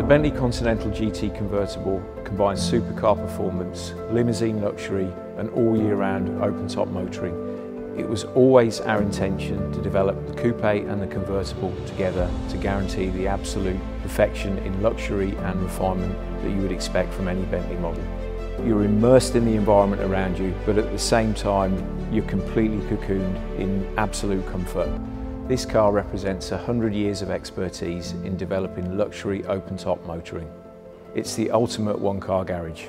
The Bentley Continental GT convertible combines supercar performance, limousine luxury and all year round open top motoring. It was always our intention to develop the coupe and the convertible together to guarantee the absolute perfection in luxury and refinement that you would expect from any Bentley model. You're immersed in the environment around you, but at the same time, you're completely cocooned in absolute comfort. This car represents 100 years of expertise in developing luxury open-top motoring. It's the ultimate one-car garage.